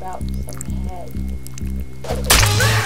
about some head.